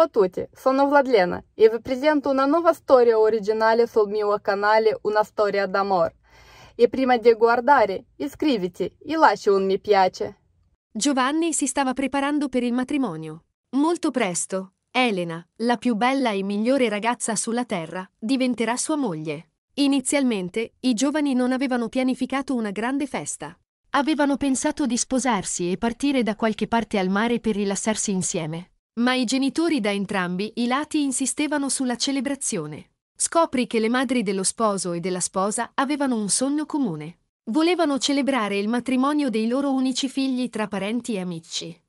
Ciao a tutti, sono Vladlena e vi presento una nuova storia originale sul mio canale Una storia d'amore. E prima di guardare, iscriviti e lascia un mi piace. Giovanni si stava preparando per il matrimonio. Molto presto, Elena, la più bella e migliore ragazza sulla terra, diventerà sua moglie. Inizialmente, i giovani non avevano pianificato una grande festa. Avevano pensato di sposarsi e partire da qualche parte al mare per rilassarsi insieme. Ma i genitori da entrambi i lati insistevano sulla celebrazione. Scopri che le madri dello sposo e della sposa avevano un sogno comune. Volevano celebrare il matrimonio dei loro unici figli tra parenti e amici.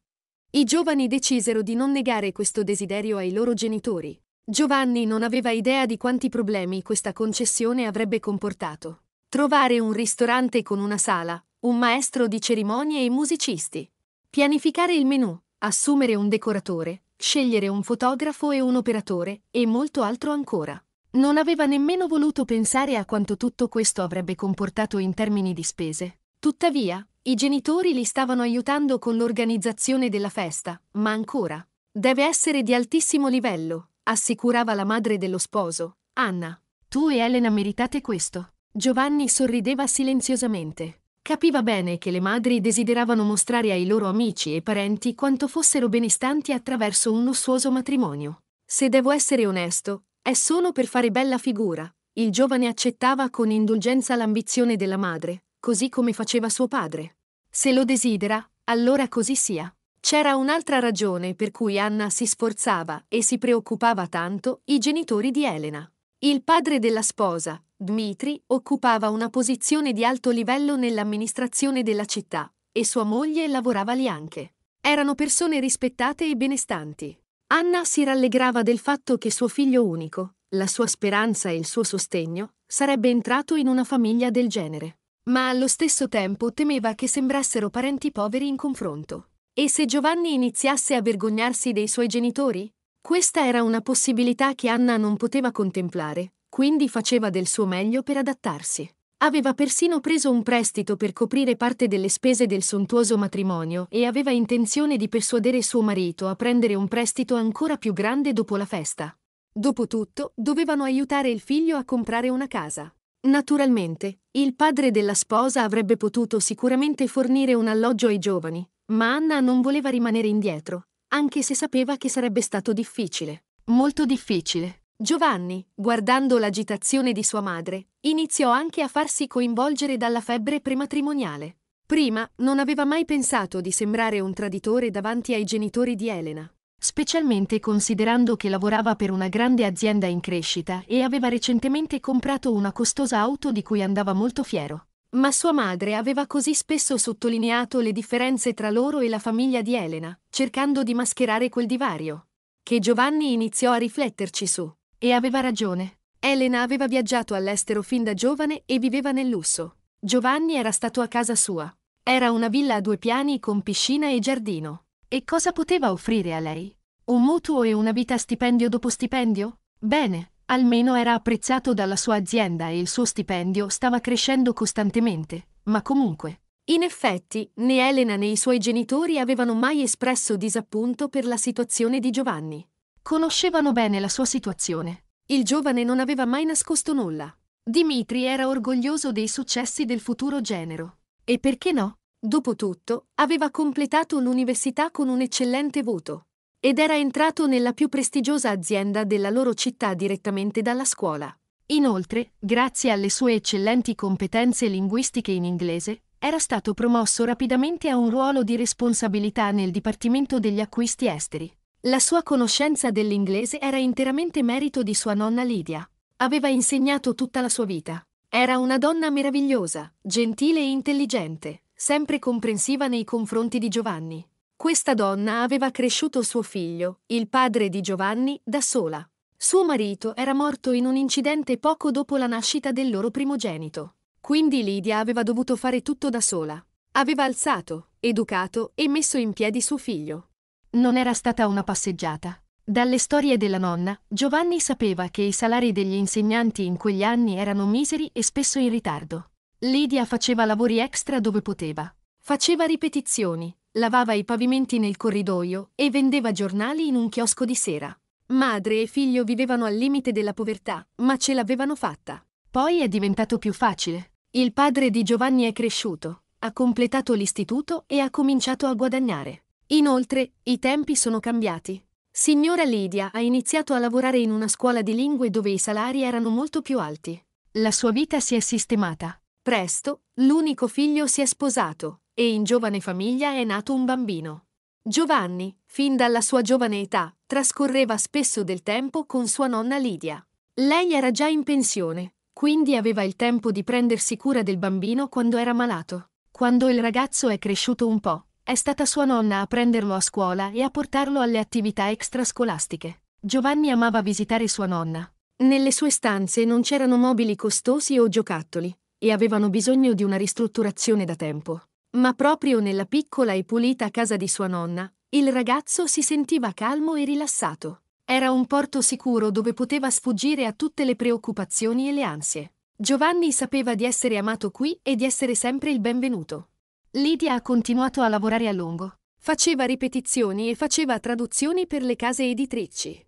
I giovani decisero di non negare questo desiderio ai loro genitori. Giovanni non aveva idea di quanti problemi questa concessione avrebbe comportato. Trovare un ristorante con una sala, un maestro di cerimonie e musicisti. Pianificare il menù, assumere un decoratore, scegliere un fotografo e un operatore, e molto altro ancora. Non aveva nemmeno voluto pensare a quanto tutto questo avrebbe comportato in termini di spese. Tuttavia, i genitori li stavano aiutando con l'organizzazione della festa, ma ancora. Deve essere di altissimo livello, assicurava la madre dello sposo, Anna. Tu e Elena meritate questo. Giovanni sorrideva silenziosamente. Capiva bene che le madri desideravano mostrare ai loro amici e parenti quanto fossero benestanti attraverso un lussuoso matrimonio. Se devo essere onesto, è solo per fare bella figura. Il giovane accettava con indulgenza l'ambizione della madre, così come faceva suo padre. Se lo desidera, allora così sia. C'era un'altra ragione per cui Anna si sforzava e si preoccupava tanto, i genitori di Elena. Il padre della sposa, Dmitri occupava una posizione di alto livello nell'amministrazione della città e sua moglie lavorava lì anche. Erano persone rispettate e benestanti. Anna si rallegrava del fatto che suo figlio unico, la sua speranza e il suo sostegno, sarebbe entrato in una famiglia del genere. Ma allo stesso tempo temeva che sembrassero parenti poveri in confronto. E se Giovanni iniziasse a vergognarsi dei suoi genitori? Questa era una possibilità che Anna non poteva contemplare, quindi faceva del suo meglio per adattarsi. Aveva persino preso un prestito per coprire parte delle spese del sontuoso matrimonio e aveva intenzione di persuadere suo marito a prendere un prestito ancora più grande dopo la festa. Dopotutto, dovevano aiutare il figlio a comprare una casa. Naturalmente, il padre della sposa avrebbe potuto sicuramente fornire un alloggio ai giovani, ma Anna non voleva rimanere indietro, anche se sapeva che sarebbe stato difficile. Molto difficile. Giovanni, guardando l'agitazione di sua madre, iniziò anche a farsi coinvolgere dalla febbre prematrimoniale. Prima non aveva mai pensato di sembrare un traditore davanti ai genitori di Elena, specialmente considerando che lavorava per una grande azienda in crescita e aveva recentemente comprato una costosa auto di cui andava molto fiero. Ma sua madre aveva così spesso sottolineato le differenze tra loro e la famiglia di Elena, cercando di mascherare quel divario, che Giovanni iniziò a rifletterci su. E aveva ragione. Elena aveva viaggiato all'estero fin da giovane e viveva nel lusso. Giovanni era stato a casa sua. Era una villa a due piani con piscina e giardino. E cosa poteva offrire a lei? Un mutuo e una vita stipendio dopo stipendio? Bene, almeno era apprezzato dalla sua azienda e il suo stipendio stava crescendo costantemente, ma comunque. In effetti, né Elena né i suoi genitori avevano mai espresso disappunto per la situazione di Giovanni. Conoscevano bene la sua situazione. Il giovane non aveva mai nascosto nulla. Dimitri era orgoglioso dei successi del futuro genero. E perché no? Dopotutto, aveva completato l'università con un eccellente voto ed era entrato nella più prestigiosa azienda della loro città direttamente dalla scuola. Inoltre, grazie alle sue eccellenti competenze linguistiche in inglese, era stato promosso rapidamente a un ruolo di responsabilità nel Dipartimento degli acquisti esteri. La sua conoscenza dell'inglese era interamente merito di sua nonna Lidia. Aveva insegnato tutta la sua vita. Era una donna meravigliosa, gentile e intelligente, sempre comprensiva nei confronti di Giovanni. Questa donna aveva cresciuto suo figlio, il padre di Giovanni, da sola. Suo marito era morto in un incidente poco dopo la nascita del loro primogenito. Quindi Lidia aveva dovuto fare tutto da sola. Aveva alzato, educato e messo in piedi suo figlio. Non era stata una passeggiata. Dalle storie della nonna, Giovanni sapeva che i salari degli insegnanti in quegli anni erano miseri e spesso in ritardo. Lidia faceva lavori extra dove poteva. Faceva ripetizioni, lavava i pavimenti nel corridoio e vendeva giornali in un chiosco di sera. Madre e figlio vivevano al limite della povertà, ma ce l'avevano fatta. Poi è diventato più facile. Il padre di Giovanni è cresciuto, ha completato l'istituto e ha cominciato a guadagnare. Inoltre, i tempi sono cambiati. Signora Lidia ha iniziato a lavorare in una scuola di lingue dove i salari erano molto più alti. La sua vita si è sistemata. Presto, l'unico figlio si è sposato e in giovane famiglia è nato un bambino. Giovanni, fin dalla sua giovane età, trascorreva spesso del tempo con sua nonna Lidia. Lei era già in pensione, quindi aveva il tempo di prendersi cura del bambino quando era malato. Quando il ragazzo è cresciuto un po', è stata sua nonna a prenderlo a scuola e a portarlo alle attività extrascolastiche. Giovanni amava visitare sua nonna. Nelle sue stanze non c'erano mobili costosi o giocattoli, e avevano bisogno di una ristrutturazione da tempo. Ma proprio nella piccola e pulita casa di sua nonna, il ragazzo si sentiva calmo e rilassato. Era un porto sicuro dove poteva sfuggire a tutte le preoccupazioni e le ansie. Giovanni sapeva di essere amato qui e di essere sempre il benvenuto. Lidia ha continuato a lavorare a lungo. Faceva ripetizioni e faceva traduzioni per le case editrici.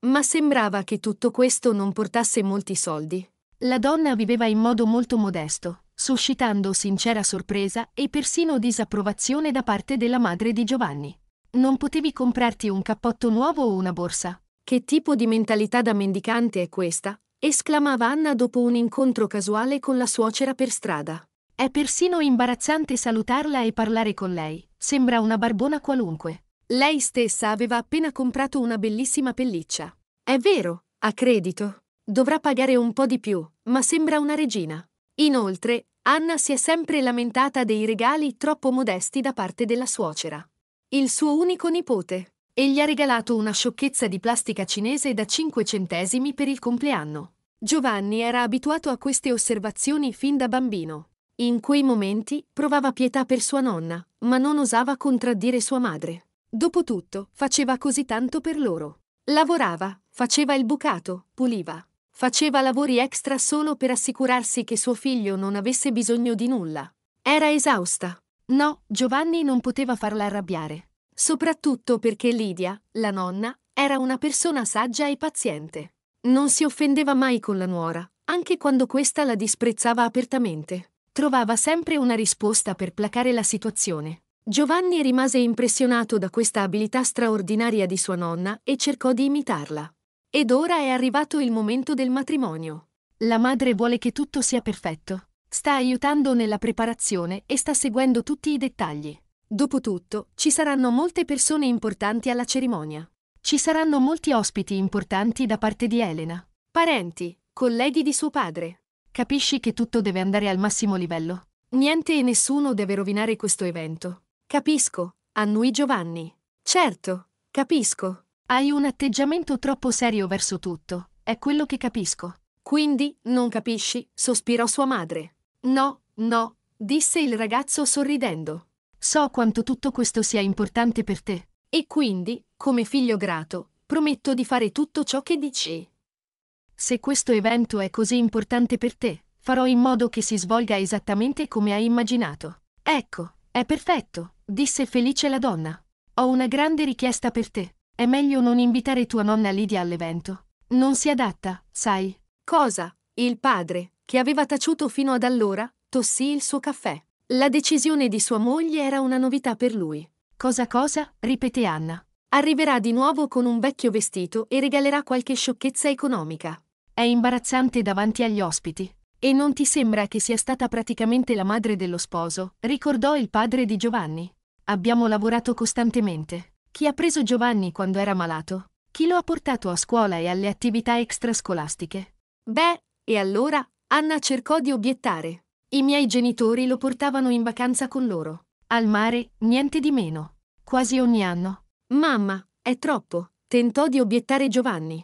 Ma sembrava che tutto questo non portasse molti soldi. La donna viveva in modo molto modesto, suscitando sincera sorpresa e persino disapprovazione da parte della madre di Giovanni. Non potevi comprarti un cappotto nuovo o una borsa. Che tipo di mentalità da mendicante è questa? esclamava Anna dopo un incontro casuale con la suocera per strada. È persino imbarazzante salutarla e parlare con lei. Sembra una barbona qualunque. Lei stessa aveva appena comprato una bellissima pelliccia. È vero, a credito. Dovrà pagare un po' di più, ma sembra una regina. Inoltre, Anna si è sempre lamentata dei regali troppo modesti da parte della suocera. Il suo unico nipote, e gli ha regalato una sciocchezza di plastica cinese da 5 centesimi per il compleanno. Giovanni era abituato a queste osservazioni fin da bambino. In quei momenti provava pietà per sua nonna, ma non osava contraddire sua madre. Dopotutto, faceva così tanto per loro. Lavorava, faceva il bucato, puliva. Faceva lavori extra solo per assicurarsi che suo figlio non avesse bisogno di nulla. Era esausta. No, Giovanni non poteva farla arrabbiare soprattutto perché Lidia, la nonna, era una persona saggia e paziente. Non si offendeva mai con la nuora, anche quando questa la disprezzava apertamente. Trovava sempre una risposta per placare la situazione. Giovanni rimase impressionato da questa abilità straordinaria di sua nonna e cercò di imitarla. Ed ora è arrivato il momento del matrimonio. La madre vuole che tutto sia perfetto. Sta aiutando nella preparazione e sta seguendo tutti i dettagli. Dopotutto, ci saranno molte persone importanti alla cerimonia. Ci saranno molti ospiti importanti da parte di Elena. Parenti, colleghi di suo padre. Capisci che tutto deve andare al massimo livello. Niente e nessuno deve rovinare questo evento. Capisco, annui Giovanni. Certo, capisco. Hai un atteggiamento troppo serio verso tutto, è quello che capisco. Quindi, non capisci? sospirò sua madre. No, no, disse il ragazzo sorridendo. So quanto tutto questo sia importante per te. E quindi, come figlio grato, prometto di fare tutto ciò che dici. Se questo evento è così importante per te, farò in modo che si svolga esattamente come hai immaginato. Ecco, è perfetto, disse felice la donna. Ho una grande richiesta per te. È meglio non invitare tua nonna Lidia all'evento. Non si adatta, sai. Cosa? Il padre, che aveva taciuto fino ad allora, tossì il suo caffè. La decisione di sua moglie era una novità per lui. Cosa cosa? ripete Anna. Arriverà di nuovo con un vecchio vestito e regalerà qualche sciocchezza economica. È imbarazzante davanti agli ospiti. E non ti sembra che sia stata praticamente la madre dello sposo? ricordò il padre di Giovanni. Abbiamo lavorato costantemente. Chi ha preso Giovanni quando era malato? Chi lo ha portato a scuola e alle attività extrascolastiche? Beh, e allora? Anna cercò di obiettare. I miei genitori lo portavano in vacanza con loro. Al mare, niente di meno. Quasi ogni anno. Mamma, è troppo. Tentò di obiettare Giovanni.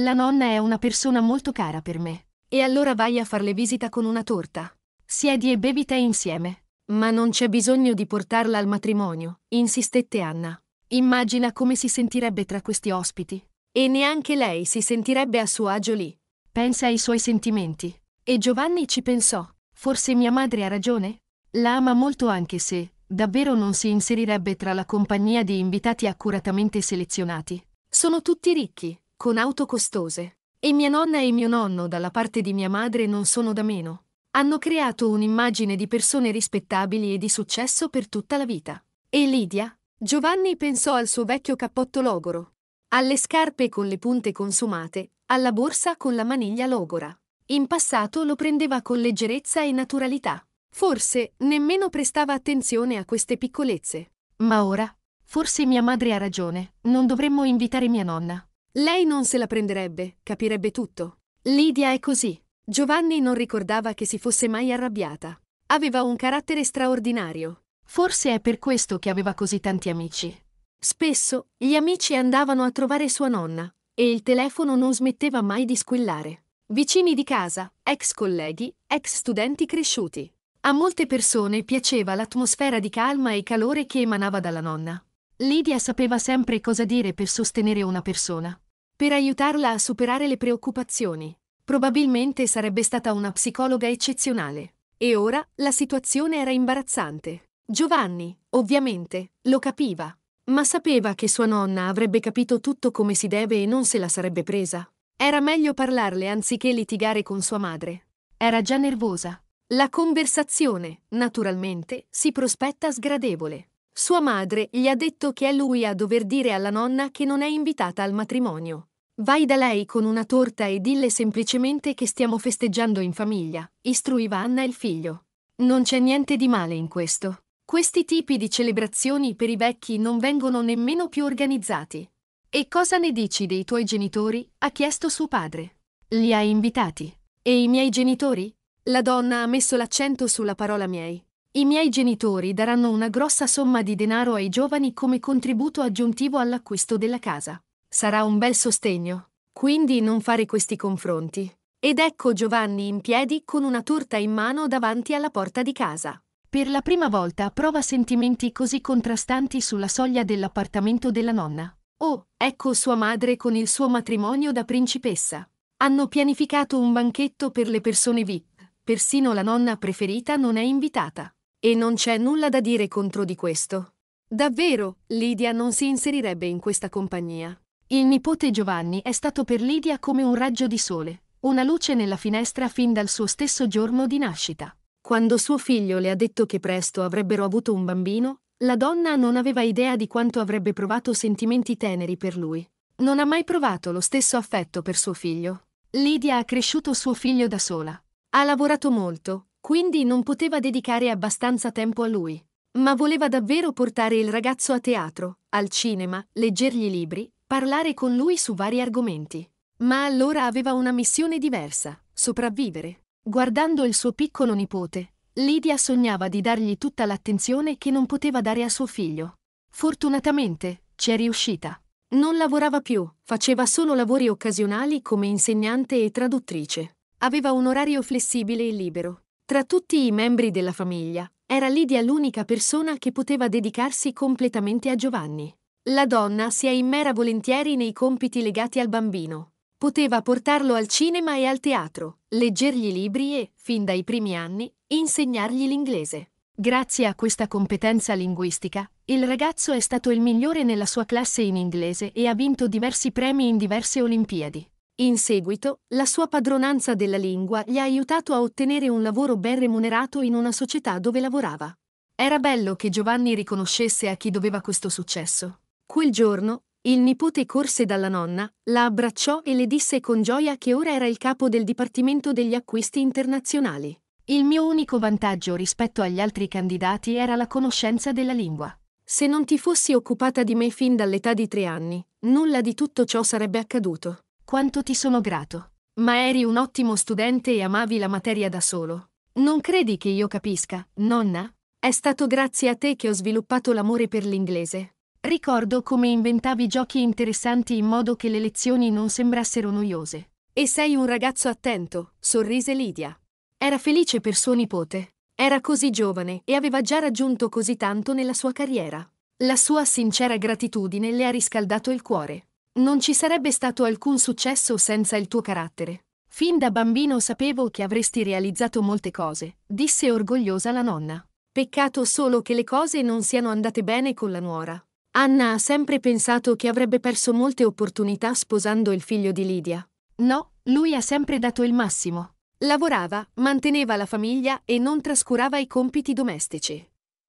La nonna è una persona molto cara per me. E allora vai a farle visita con una torta. Siedi e bevi tè insieme. Ma non c'è bisogno di portarla al matrimonio, insistette Anna. Immagina come si sentirebbe tra questi ospiti. E neanche lei si sentirebbe a suo agio lì. Pensa ai suoi sentimenti. E Giovanni ci pensò. Forse mia madre ha ragione? La ama molto anche se, davvero non si inserirebbe tra la compagnia di invitati accuratamente selezionati. Sono tutti ricchi, con auto costose. E mia nonna e mio nonno, dalla parte di mia madre, non sono da meno. Hanno creato un'immagine di persone rispettabili e di successo per tutta la vita. E Lidia? Giovanni pensò al suo vecchio cappotto logoro, alle scarpe con le punte consumate, alla borsa con la maniglia logora. In passato lo prendeva con leggerezza e naturalità. Forse nemmeno prestava attenzione a queste piccolezze. Ma ora, forse mia madre ha ragione, non dovremmo invitare mia nonna. Lei non se la prenderebbe, capirebbe tutto. Lidia è così. Giovanni non ricordava che si fosse mai arrabbiata. Aveva un carattere straordinario. Forse è per questo che aveva così tanti amici. Spesso gli amici andavano a trovare sua nonna e il telefono non smetteva mai di squillare. Vicini di casa, ex colleghi, ex studenti cresciuti. A molte persone piaceva l'atmosfera di calma e calore che emanava dalla nonna. Lidia sapeva sempre cosa dire per sostenere una persona per aiutarla a superare le preoccupazioni. Probabilmente sarebbe stata una psicologa eccezionale. E ora la situazione era imbarazzante. Giovanni, ovviamente, lo capiva, ma sapeva che sua nonna avrebbe capito tutto come si deve e non se la sarebbe presa. Era meglio parlarle anziché litigare con sua madre. Era già nervosa. La conversazione, naturalmente, si prospetta sgradevole. Sua madre gli ha detto che è lui a dover dire alla nonna che non è invitata al matrimonio. Vai da lei con una torta e dille semplicemente che stiamo festeggiando in famiglia, istruiva Anna il figlio. Non c'è niente di male in questo. Questi tipi di celebrazioni per i vecchi non vengono nemmeno più organizzati. E cosa ne dici dei tuoi genitori? ha chiesto suo padre. Li hai invitati. E i miei genitori? La donna ha messo l'accento sulla parola miei. I miei genitori daranno una grossa somma di denaro ai giovani come contributo aggiuntivo all'acquisto della casa. Sarà un bel sostegno. Quindi non fare questi confronti. Ed ecco Giovanni in piedi con una torta in mano davanti alla porta di casa. Per la prima volta prova sentimenti così contrastanti sulla soglia dell'appartamento della nonna. Oh, ecco sua madre con il suo matrimonio da principessa. Hanno pianificato un banchetto per le persone VIP. Persino la nonna preferita non è invitata. E non c'è nulla da dire contro di questo. Davvero, Lidia non si inserirebbe in questa compagnia. Il nipote Giovanni è stato per Lidia come un raggio di sole, una luce nella finestra fin dal suo stesso giorno di nascita. Quando suo figlio le ha detto che presto avrebbero avuto un bambino, la donna non aveva idea di quanto avrebbe provato sentimenti teneri per lui. Non ha mai provato lo stesso affetto per suo figlio. Lidia ha cresciuto suo figlio da sola. Ha lavorato molto, quindi non poteva dedicare abbastanza tempo a lui. Ma voleva davvero portare il ragazzo a teatro, al cinema, leggergli libri, parlare con lui su vari argomenti. Ma allora aveva una missione diversa, sopravvivere. Guardando il suo piccolo nipote, Lidia sognava di dargli tutta l'attenzione che non poteva dare a suo figlio. Fortunatamente, ci è riuscita. Non lavorava più, faceva solo lavori occasionali come insegnante e traduttrice. Aveva un orario flessibile e libero. Tra tutti i membri della famiglia, era Lidia l'unica persona che poteva dedicarsi completamente a Giovanni. La donna si è immera volentieri nei compiti legati al bambino. Poteva portarlo al cinema e al teatro, leggergli libri e, fin dai primi anni, insegnargli l'inglese. Grazie a questa competenza linguistica, il ragazzo è stato il migliore nella sua classe in inglese e ha vinto diversi premi in diverse Olimpiadi. In seguito, la sua padronanza della lingua gli ha aiutato a ottenere un lavoro ben remunerato in una società dove lavorava. Era bello che Giovanni riconoscesse a chi doveva questo successo. Quel giorno, il nipote corse dalla nonna, la abbracciò e le disse con gioia che ora era il capo del Dipartimento degli Acquisti Internazionali. Il mio unico vantaggio rispetto agli altri candidati era la conoscenza della lingua. Se non ti fossi occupata di me fin dall'età di tre anni, nulla di tutto ciò sarebbe accaduto. Quanto ti sono grato. Ma eri un ottimo studente e amavi la materia da solo. Non credi che io capisca, nonna? È stato grazie a te che ho sviluppato l'amore per l'inglese. Ricordo come inventavi giochi interessanti in modo che le lezioni non sembrassero noiose. E sei un ragazzo attento, sorrise Lidia. Era felice per suo nipote. Era così giovane e aveva già raggiunto così tanto nella sua carriera. La sua sincera gratitudine le ha riscaldato il cuore. Non ci sarebbe stato alcun successo senza il tuo carattere. Fin da bambino sapevo che avresti realizzato molte cose, disse orgogliosa la nonna. Peccato solo che le cose non siano andate bene con la nuora. Anna ha sempre pensato che avrebbe perso molte opportunità sposando il figlio di Lidia. No, lui ha sempre dato il massimo. Lavorava, manteneva la famiglia e non trascurava i compiti domestici.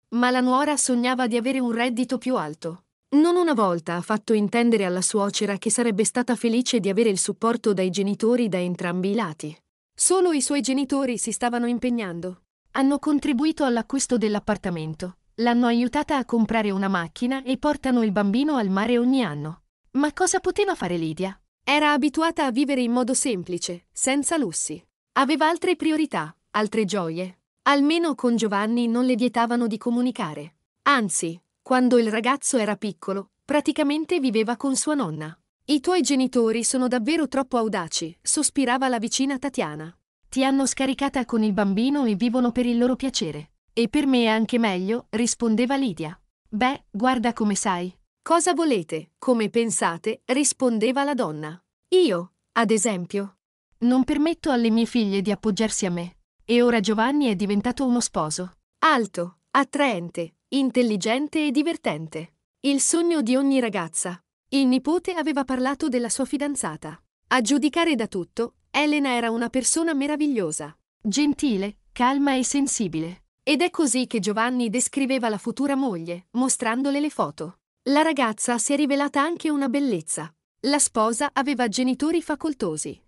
Ma la nuora sognava di avere un reddito più alto. Non una volta ha fatto intendere alla suocera che sarebbe stata felice di avere il supporto dai genitori da entrambi i lati. Solo i suoi genitori si stavano impegnando. Hanno contribuito all'acquisto dell'appartamento, l'hanno aiutata a comprare una macchina e portano il bambino al mare ogni anno. Ma cosa poteva fare Lidia? Era abituata a vivere in modo semplice, senza lussi. Aveva altre priorità, altre gioie. Almeno con Giovanni non le vietavano di comunicare. Anzi, quando il ragazzo era piccolo, praticamente viveva con sua nonna. I tuoi genitori sono davvero troppo audaci, sospirava la vicina Tatiana. Ti hanno scaricata con il bambino e vivono per il loro piacere. E per me è anche meglio, rispondeva Lidia. Beh, guarda come sai. Cosa volete, come pensate, rispondeva la donna. Io, ad esempio. Non permetto alle mie figlie di appoggiarsi a me. E ora Giovanni è diventato uno sposo. Alto, attraente, intelligente e divertente. Il sogno di ogni ragazza. Il nipote aveva parlato della sua fidanzata. A giudicare da tutto, Elena era una persona meravigliosa, gentile, calma e sensibile. Ed è così che Giovanni descriveva la futura moglie, mostrandole le foto. La ragazza si è rivelata anche una bellezza. La sposa aveva genitori facoltosi.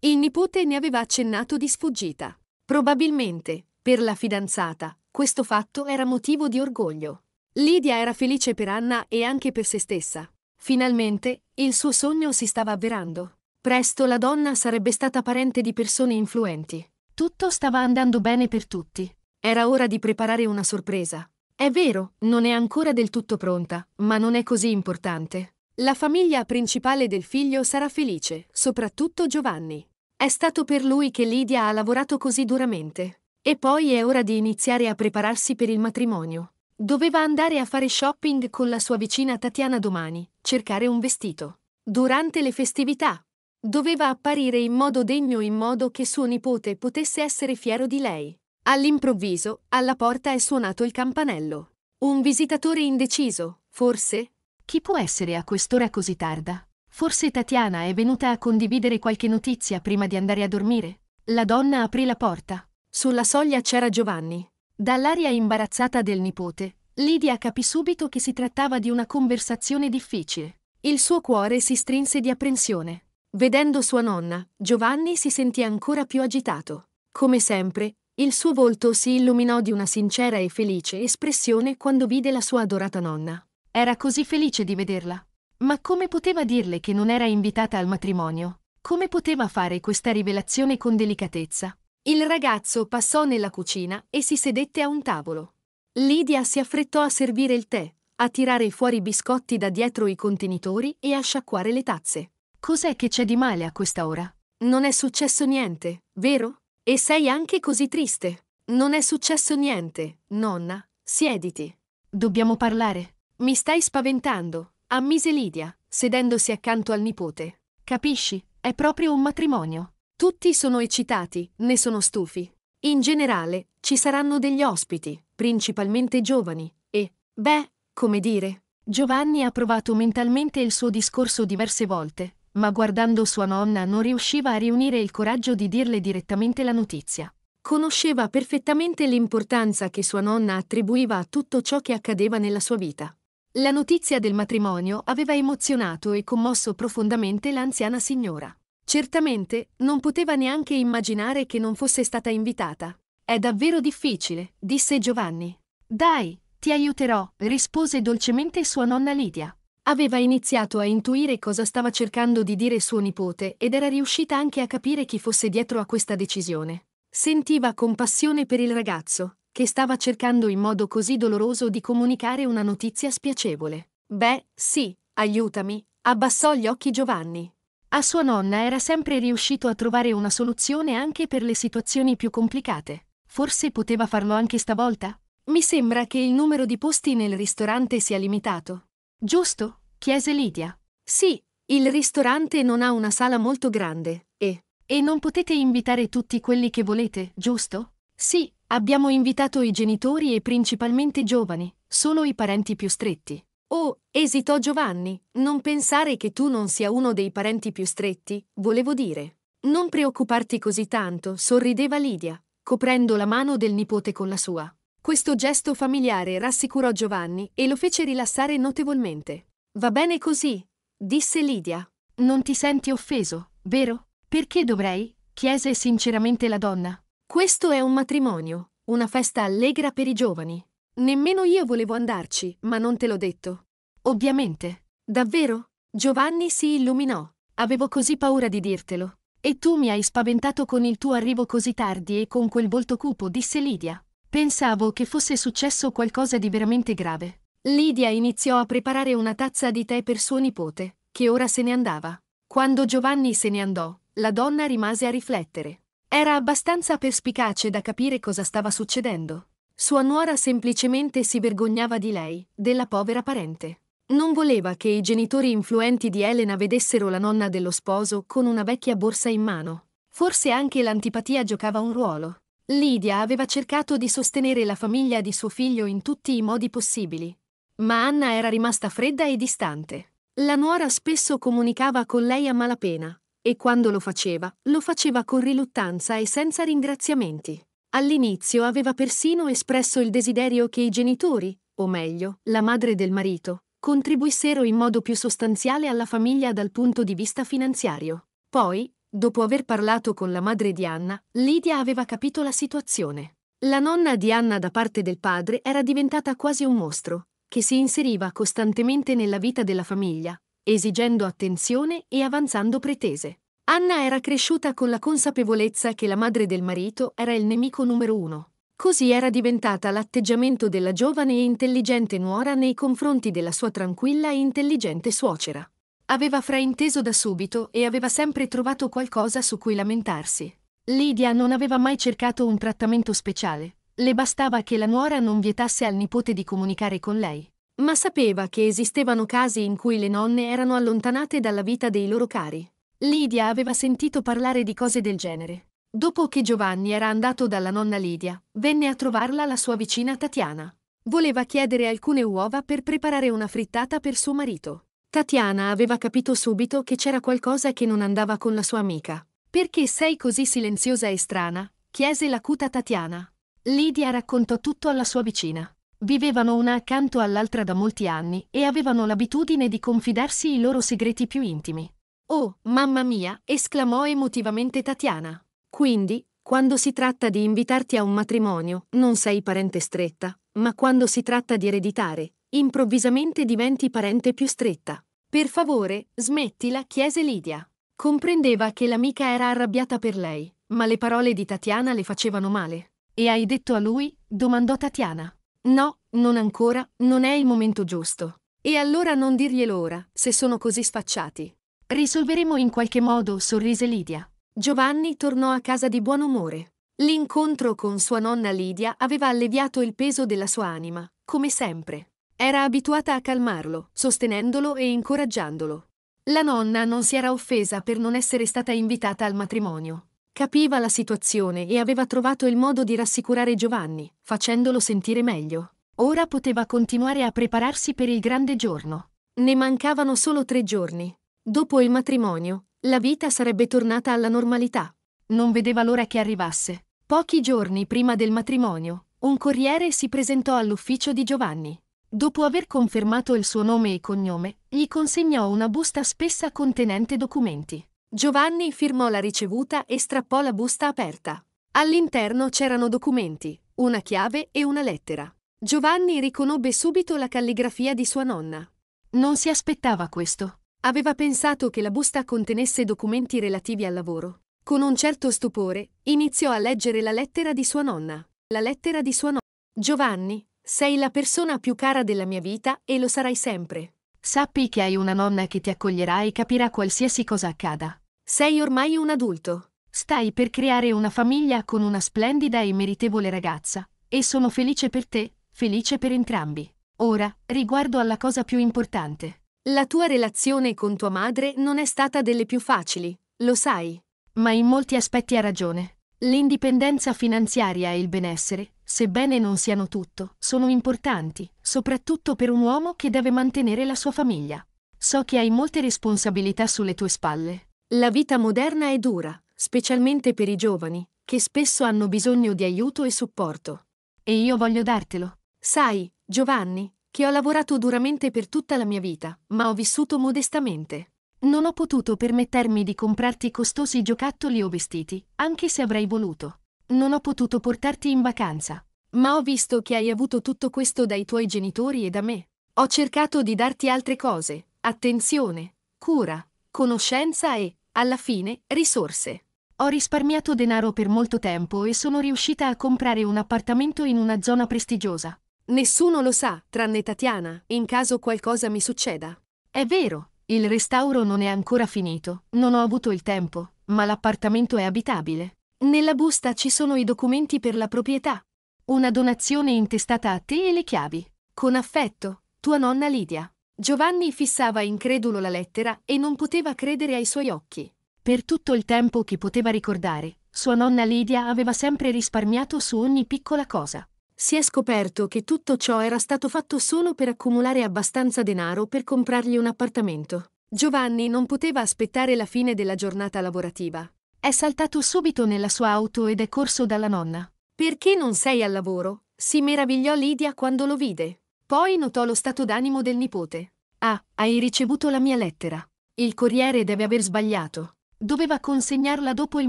Il nipote ne aveva accennato di sfuggita. Probabilmente, per la fidanzata, questo fatto era motivo di orgoglio. Lidia era felice per Anna e anche per se stessa. Finalmente, il suo sogno si stava avverando. Presto la donna sarebbe stata parente di persone influenti. Tutto stava andando bene per tutti. Era ora di preparare una sorpresa. È vero, non è ancora del tutto pronta, ma non è così importante. La famiglia principale del figlio sarà felice, soprattutto Giovanni. È stato per lui che Lidia ha lavorato così duramente. E poi è ora di iniziare a prepararsi per il matrimonio. Doveva andare a fare shopping con la sua vicina Tatiana domani, cercare un vestito. Durante le festività. Doveva apparire in modo degno in modo che suo nipote potesse essere fiero di lei. All'improvviso, alla porta è suonato il campanello. Un visitatore indeciso, forse? Chi può essere a quest'ora così tarda? Forse Tatiana è venuta a condividere qualche notizia prima di andare a dormire? La donna aprì la porta. Sulla soglia c'era Giovanni. Dall'aria imbarazzata del nipote, Lidia capì subito che si trattava di una conversazione difficile. Il suo cuore si strinse di apprensione. Vedendo sua nonna, Giovanni si sentì ancora più agitato. Come sempre, il suo volto si illuminò di una sincera e felice espressione quando vide la sua adorata nonna. Era così felice di vederla. Ma come poteva dirle che non era invitata al matrimonio? Come poteva fare questa rivelazione con delicatezza? Il ragazzo passò nella cucina e si sedette a un tavolo. Lidia si affrettò a servire il tè, a tirare fuori i biscotti da dietro i contenitori e a sciacquare le tazze. Cos'è che c'è di male a questa ora? Non è successo niente, vero? E sei anche così triste. Non è successo niente, nonna. Siediti. Dobbiamo parlare. Mi stai spaventando, ammise Lidia, sedendosi accanto al nipote. Capisci? È proprio un matrimonio. Tutti sono eccitati, ne sono stufi. In generale, ci saranno degli ospiti, principalmente giovani, e, beh, come dire, Giovanni ha provato mentalmente il suo discorso diverse volte, ma guardando sua nonna non riusciva a riunire il coraggio di dirle direttamente la notizia. Conosceva perfettamente l'importanza che sua nonna attribuiva a tutto ciò che accadeva nella sua vita. La notizia del matrimonio aveva emozionato e commosso profondamente l'anziana signora. Certamente non poteva neanche immaginare che non fosse stata invitata. È davvero difficile, disse Giovanni. Dai, ti aiuterò, rispose dolcemente sua nonna Lidia. Aveva iniziato a intuire cosa stava cercando di dire suo nipote ed era riuscita anche a capire chi fosse dietro a questa decisione. Sentiva compassione per il ragazzo, che stava cercando in modo così doloroso di comunicare una notizia spiacevole. Beh, sì, aiutami, abbassò gli occhi Giovanni. A sua nonna era sempre riuscito a trovare una soluzione anche per le situazioni più complicate. Forse poteva farlo anche stavolta? Mi sembra che il numero di posti nel ristorante sia limitato. Giusto? chiese Lidia. Sì, il ristorante non ha una sala molto grande, e... E non potete invitare tutti quelli che volete, giusto? Sì, abbiamo invitato i genitori e principalmente giovani, solo i parenti più stretti. Oh, esitò Giovanni, non pensare che tu non sia uno dei parenti più stretti, volevo dire. Non preoccuparti così tanto, sorrideva Lidia, coprendo la mano del nipote con la sua. Questo gesto familiare rassicurò Giovanni e lo fece rilassare notevolmente. Va bene così, disse Lidia. Non ti senti offeso, vero? Perché dovrei? chiese sinceramente la donna. Questo è un matrimonio, una festa allegra per i giovani. Nemmeno io volevo andarci, ma non te l'ho detto. Ovviamente. Davvero? Giovanni si illuminò. Avevo così paura di dirtelo. E tu mi hai spaventato con il tuo arrivo così tardi e con quel volto cupo, disse Lidia. Pensavo che fosse successo qualcosa di veramente grave. Lidia iniziò a preparare una tazza di tè per suo nipote, che ora se ne andava. Quando Giovanni se ne andò, la donna rimase a riflettere. Era abbastanza perspicace da capire cosa stava succedendo. Sua nuora semplicemente si vergognava di lei, della povera parente. Non voleva che i genitori influenti di Elena vedessero la nonna dello sposo con una vecchia borsa in mano. Forse anche l'antipatia giocava un ruolo. Lidia aveva cercato di sostenere la famiglia di suo figlio in tutti i modi possibili. Ma Anna era rimasta fredda e distante. La nuora spesso comunicava con lei a malapena, e quando lo faceva, lo faceva con riluttanza e senza ringraziamenti. All'inizio aveva persino espresso il desiderio che i genitori, o meglio, la madre del marito, contribuissero in modo più sostanziale alla famiglia dal punto di vista finanziario. Poi, dopo aver parlato con la madre di Anna, Lidia aveva capito la situazione. La nonna di Anna da parte del padre era diventata quasi un mostro, che si inseriva costantemente nella vita della famiglia, esigendo attenzione e avanzando pretese. Anna era cresciuta con la consapevolezza che la madre del marito era il nemico numero uno. Così era diventata l'atteggiamento della giovane e intelligente nuora nei confronti della sua tranquilla e intelligente suocera. Aveva frainteso da subito e aveva sempre trovato qualcosa su cui lamentarsi. Lidia non aveva mai cercato un trattamento speciale. Le bastava che la nuora non vietasse al nipote di comunicare con lei ma sapeva che esistevano casi in cui le nonne erano allontanate dalla vita dei loro cari. Lidia aveva sentito parlare di cose del genere. Dopo che Giovanni era andato dalla nonna Lidia, venne a trovarla la sua vicina Tatiana. Voleva chiedere alcune uova per preparare una frittata per suo marito. Tatiana aveva capito subito che c'era qualcosa che non andava con la sua amica. Perché sei così silenziosa e strana? chiese l'acuta Tatiana. Lidia raccontò tutto alla sua vicina. Vivevano una accanto all'altra da molti anni e avevano l'abitudine di confidarsi i loro segreti più intimi. Oh, mamma mia! esclamò emotivamente Tatiana. Quindi, quando si tratta di invitarti a un matrimonio, non sei parente stretta, ma quando si tratta di ereditare, improvvisamente diventi parente più stretta. Per favore, smettila, chiese Lidia. Comprendeva che l'amica era arrabbiata per lei, ma le parole di Tatiana le facevano male. E hai detto a lui? domandò Tatiana. No, non ancora, non è il momento giusto. E allora non dirglielo ora, se sono così sfacciati. Risolveremo in qualche modo, sorrise Lidia. Giovanni tornò a casa di buon umore. L'incontro con sua nonna Lidia aveva alleviato il peso della sua anima, come sempre. Era abituata a calmarlo, sostenendolo e incoraggiandolo. La nonna non si era offesa per non essere stata invitata al matrimonio. Capiva la situazione e aveva trovato il modo di rassicurare Giovanni, facendolo sentire meglio. Ora poteva continuare a prepararsi per il grande giorno. Ne mancavano solo tre giorni. Dopo il matrimonio, la vita sarebbe tornata alla normalità. Non vedeva l'ora che arrivasse. Pochi giorni prima del matrimonio, un corriere si presentò all'ufficio di Giovanni. Dopo aver confermato il suo nome e cognome, gli consegnò una busta spessa contenente documenti. Giovanni firmò la ricevuta e strappò la busta aperta. All'interno c'erano documenti, una chiave e una lettera. Giovanni riconobbe subito la calligrafia di sua nonna. Non si aspettava questo. Aveva pensato che la busta contenesse documenti relativi al lavoro. Con un certo stupore, iniziò a leggere la lettera di sua nonna. La lettera di sua nonna. Giovanni, sei la persona più cara della mia vita e lo sarai sempre. Sappi che hai una nonna che ti accoglierà e capirà qualsiasi cosa accada. Sei ormai un adulto. Stai per creare una famiglia con una splendida e meritevole ragazza. E sono felice per te, felice per entrambi. Ora, riguardo alla cosa più importante. La tua relazione con tua madre non è stata delle più facili, lo sai. Ma in molti aspetti ha ragione. L'indipendenza finanziaria e il benessere, sebbene non siano tutto, sono importanti, soprattutto per un uomo che deve mantenere la sua famiglia. So che hai molte responsabilità sulle tue spalle. La vita moderna è dura, specialmente per i giovani, che spesso hanno bisogno di aiuto e supporto. E io voglio dartelo. Sai, Giovanni, che ho lavorato duramente per tutta la mia vita, ma ho vissuto modestamente. Non ho potuto permettermi di comprarti costosi giocattoli o vestiti, anche se avrei voluto. Non ho potuto portarti in vacanza. Ma ho visto che hai avuto tutto questo dai tuoi genitori e da me. Ho cercato di darti altre cose, attenzione, cura, conoscenza e, alla fine, risorse. Ho risparmiato denaro per molto tempo e sono riuscita a comprare un appartamento in una zona prestigiosa. Nessuno lo sa, tranne Tatiana, in caso qualcosa mi succeda. È vero, il restauro non è ancora finito, non ho avuto il tempo, ma l'appartamento è abitabile. Nella busta ci sono i documenti per la proprietà. Una donazione intestata a te e le chiavi. Con affetto, tua nonna Lidia. Giovanni fissava incredulo la lettera e non poteva credere ai suoi occhi. Per tutto il tempo che poteva ricordare, sua nonna Lidia aveva sempre risparmiato su ogni piccola cosa. Si è scoperto che tutto ciò era stato fatto solo per accumulare abbastanza denaro per comprargli un appartamento. Giovanni non poteva aspettare la fine della giornata lavorativa. È saltato subito nella sua auto ed è corso dalla nonna. Perché non sei al lavoro? Si meravigliò Lidia quando lo vide. Poi notò lo stato d'animo del nipote. Ah, hai ricevuto la mia lettera. Il corriere deve aver sbagliato. Doveva consegnarla dopo il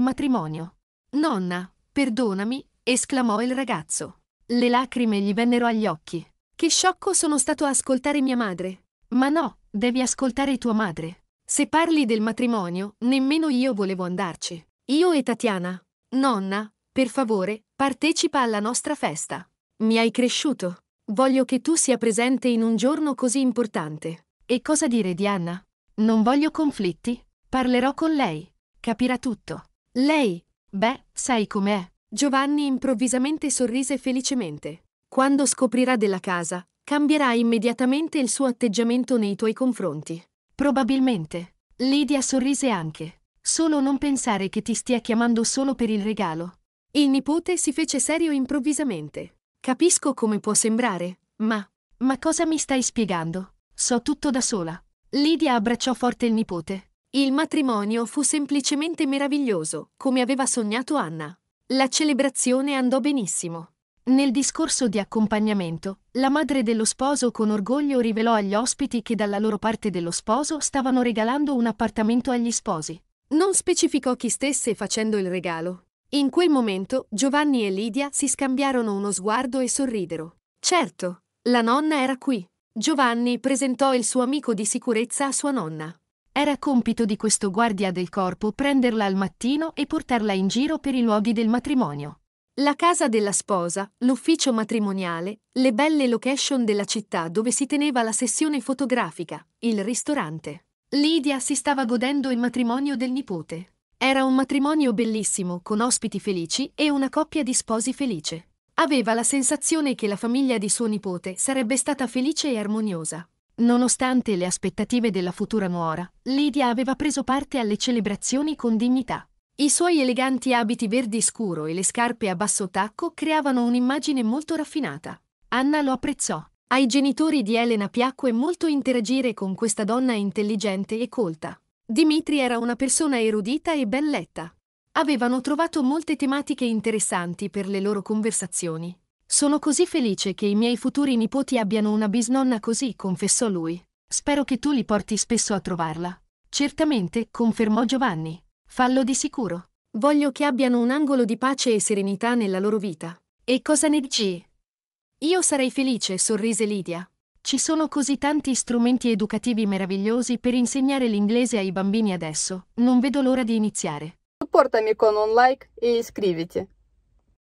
matrimonio. Nonna, perdonami, esclamò il ragazzo. Le lacrime gli vennero agli occhi. Che sciocco sono stato a ascoltare mia madre. Ma no, devi ascoltare tua madre. Se parli del matrimonio, nemmeno io volevo andarci. Io e Tatiana. Nonna, per favore, partecipa alla nostra festa. Mi hai cresciuto. Voglio che tu sia presente in un giorno così importante. E cosa dire di Anna? Non voglio conflitti. Parlerò con lei. Capirà tutto. Lei, beh, sai com'è. Giovanni improvvisamente sorrise felicemente. Quando scoprirà della casa, cambierà immediatamente il suo atteggiamento nei tuoi confronti. Probabilmente. Lidia sorrise anche. Solo non pensare che ti stia chiamando solo per il regalo. Il nipote si fece serio improvvisamente. Capisco come può sembrare, ma... Ma cosa mi stai spiegando? So tutto da sola. Lidia abbracciò forte il nipote. Il matrimonio fu semplicemente meraviglioso, come aveva sognato Anna. La celebrazione andò benissimo. Nel discorso di accompagnamento, la madre dello sposo con orgoglio rivelò agli ospiti che dalla loro parte dello sposo stavano regalando un appartamento agli sposi. Non specificò chi stesse facendo il regalo. In quel momento Giovanni e Lidia si scambiarono uno sguardo e sorridero. Certo, la nonna era qui. Giovanni presentò il suo amico di sicurezza a sua nonna. Era compito di questo guardia del corpo prenderla al mattino e portarla in giro per i luoghi del matrimonio. La casa della sposa, l'ufficio matrimoniale, le belle location della città dove si teneva la sessione fotografica, il ristorante. Lidia si stava godendo il matrimonio del nipote. Era un matrimonio bellissimo, con ospiti felici e una coppia di sposi felice. Aveva la sensazione che la famiglia di suo nipote sarebbe stata felice e armoniosa. Nonostante le aspettative della futura nuora, Lidia aveva preso parte alle celebrazioni con dignità. I suoi eleganti abiti verdi scuro e le scarpe a basso tacco creavano un'immagine molto raffinata. Anna lo apprezzò. Ai genitori di Elena piacque molto interagire con questa donna intelligente e colta. Dimitri era una persona erudita e ben letta. Avevano trovato molte tematiche interessanti per le loro conversazioni. Sono così felice che i miei futuri nipoti abbiano una bisnonna così, confessò lui. Spero che tu li porti spesso a trovarla. Certamente, confermò Giovanni. Fallo di sicuro. Voglio che abbiano un angolo di pace e serenità nella loro vita. E cosa ne dici? Io sarei felice, sorrise Lidia. Ci sono così tanti strumenti educativi meravigliosi per insegnare l'inglese ai bambini adesso. Non vedo l'ora di iniziare. Supportami con un like e iscriviti.